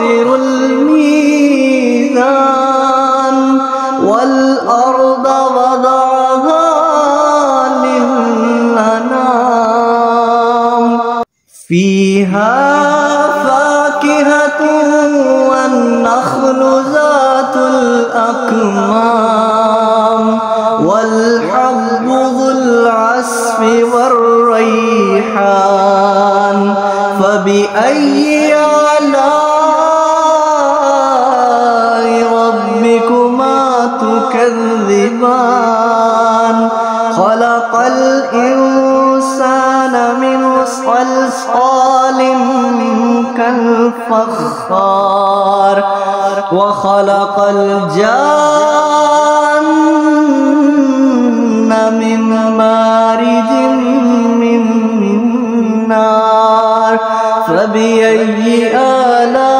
تخسروا الميزان والأرض وضعها للأنام. فيها فاكهة والنخل ذات الأكمام والحب ذو العصف والريحان. فبأي آلاء تكذبان خلق الإنسان من صلصال كالفخار وخلق الجان من مارج من نار فبأي آلاء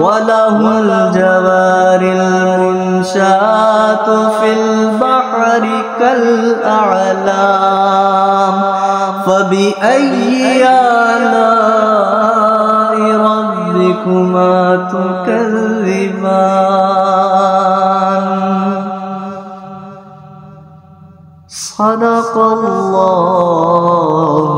وله الجوار المنشآت في البحر كالأعلام. فبأي آلاء ربكما تكذبان؟ صدق الله